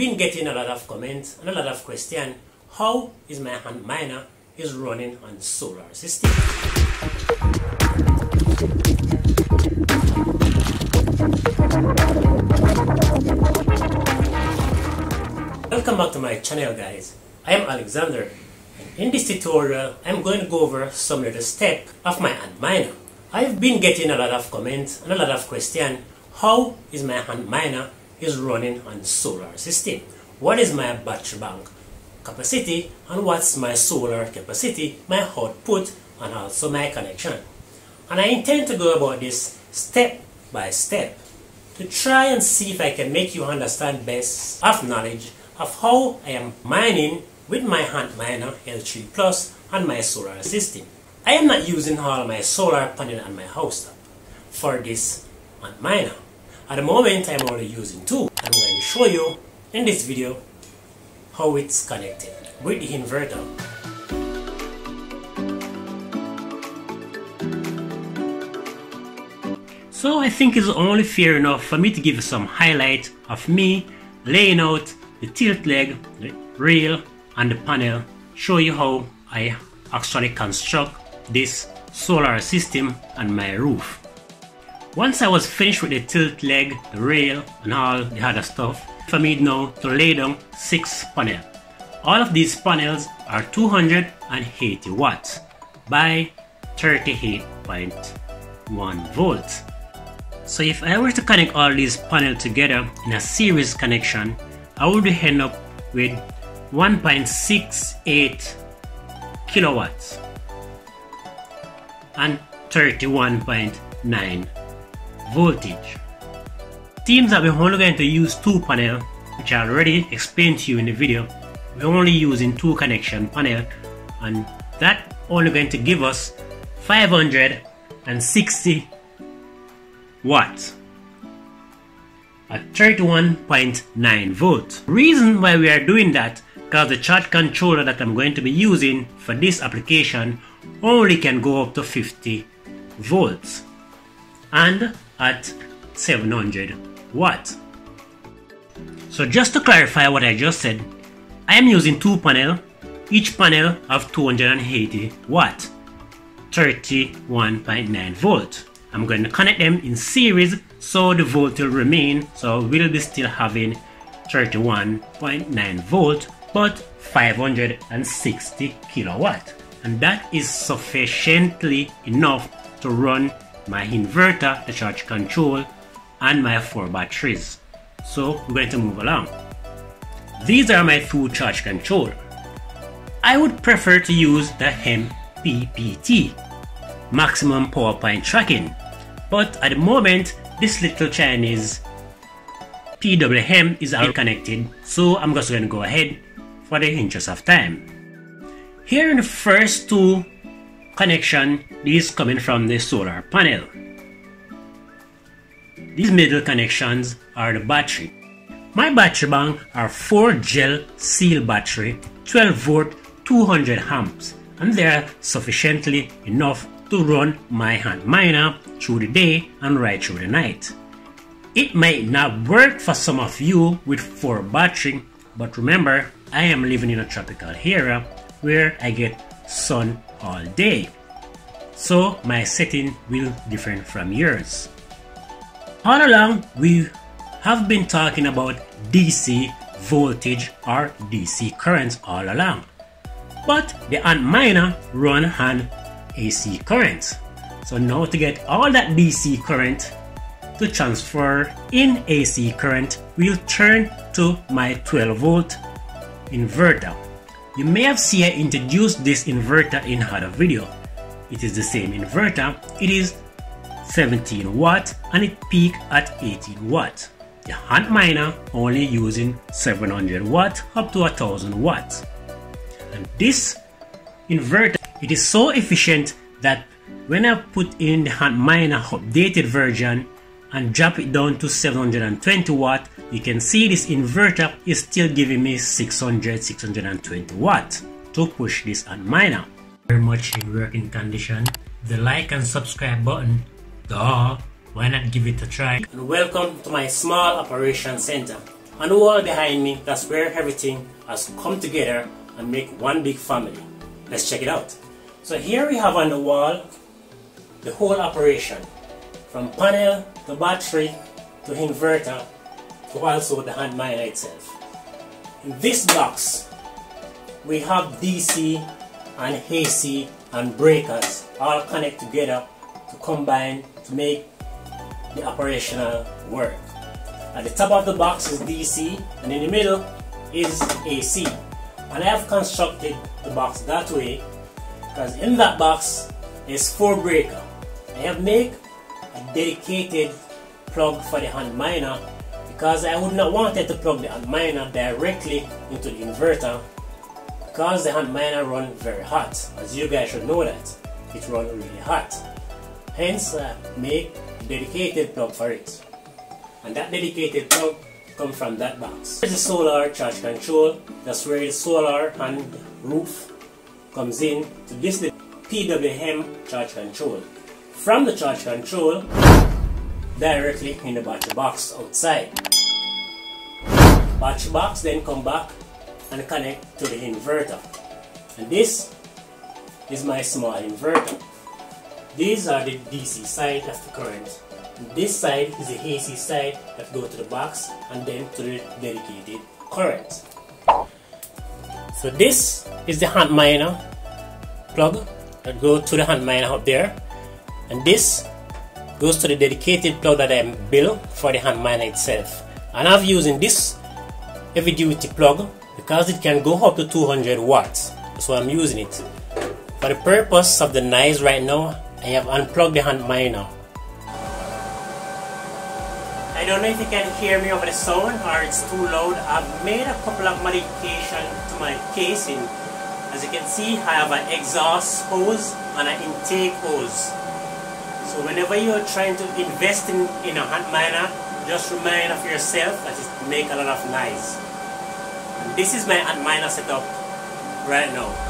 been getting a lot of comments and a lot of questions. How is my Antminer is running on solar system? Welcome back to my channel guys. I am Alexander. In this tutorial, I'm going to go over some of the steps of my Antminer I've been getting a lot of comments and a lot of questions. How is my Antminer is running on solar system? What is my battery bank capacity and what's my solar capacity, my output and also my connection? And I intend to go about this step by step to try and see if I can make you understand best of knowledge of how I am mining with my Antminer L3 Plus and my solar system. I am not using all my solar panel on my house top for this Antminer. At the moment I am only using two. I'm going to show you in this video how it's connected with the inverter. So I think it's only fair enough for me to give some highlight of me laying out the tilt leg, the rail and the panel, show you how I actually construct this solar system on my roof. Once I was finished with the tilt leg, the rail and all the other stuff, for me now to lay down 6 panels. All of these panels are 280 watts by 38.1 volts. So if I were to connect all these panels together in a series connection, I would end up with 1.68 kilowatts and 31.9 voltage. Teams that we're only going to use two panel, which I already explained to you in the video. We're only using two connection panel and that only going to give us 560 watts at 31.9 volts. Reason why we are doing that because the charge controller that I'm going to be using for this application only can go up to 50 volts and at 700 watts. So just to clarify what I just said, I am using two panel, each panel of 280 watt, 31.9 volt. I'm going to connect them in series so the volt will remain, so we'll be still having 31.9 volt but 560 kilowatt. And that is sufficiently enough to run my inverter, the charge control and my four batteries. So we're going to move along. These are my two charge control. I would prefer to use the MPPT, maximum power point tracking, but at the moment this little Chinese PWM is already connected, so I'm just going to go ahead for the interest of time. Here in the first two connection, these coming from the solar panel. These middle connections are the battery. My battery bank are 4 gel seal battery, 12 volt, 200 amps, and they are sufficiently enough to run my Antminer through the day and right through the night. It might not work for some of you with 4 battery, but remember, I am living in a tropical area where I get sun all day. So my setting will different from yours. All along, we have been talking about DC voltage or DC currents all along. But the Antminer run on AC current. So now to get all that DC current to transfer in AC current, we'll turn to my 12 volt inverter. You may have seen I introduced this inverter in other video. It is the same inverter. It is 17 watt and it peak at 18 watt. The Antminer only using 700 watt up to 1000 watts. And this inverter, it is so efficient that when I put in the Antminer updated version and drop it down to 720 watt, you can see this inverter is still giving me 600 620 watt to push this Antminer. Very much in working condition. The like and subscribe button, duh, why not give it a try? And welcome to my small operation center. On the wall behind me, that's where everything has come together and make one big family. Let's check it out. So here we have on the wall the whole operation from panel to battery to inverter to also the Antminer itself. In this box we have DC and AC and breakers all connect together to combine to make the operational work. At the top of the box is DC and in the middle is AC. And I have constructed the box that way because in that box is four breaker. I have made dedicated plug for the Antminer because I would not want it to plug the Antminer directly into the inverter because the Antminer run very hot. As you guys should know that it run really hot. Hence uh, make dedicated plug for it. And that dedicated plug comes from that box. There's the solar charge control. That's where the solar and roof comes in to this the PWM charge control from the charge control directly in the battery box outside. Battery box then come back and connect to the inverter. And this is my small inverter. These are the DC side of the current. This side is the AC side that go to the box and then to the dedicated current. So this is the Antminer plug that go to the Antminer up there and this goes to the dedicated plug that I built for the Antminer itself. And I'm using this heavy duty plug because it can go up to 200 watts. So I'm using it. For the purpose of the knives right now I have unplugged the Antminer. I don't know if you can hear me over the sound or it's too loud. I've made a couple of modifications to my casing. As you can see I have an exhaust hose and an intake hose so whenever you're trying to invest in, in a Antminer, just remind of yourself that it make a lot of noise. And this is my Antminer setup right now.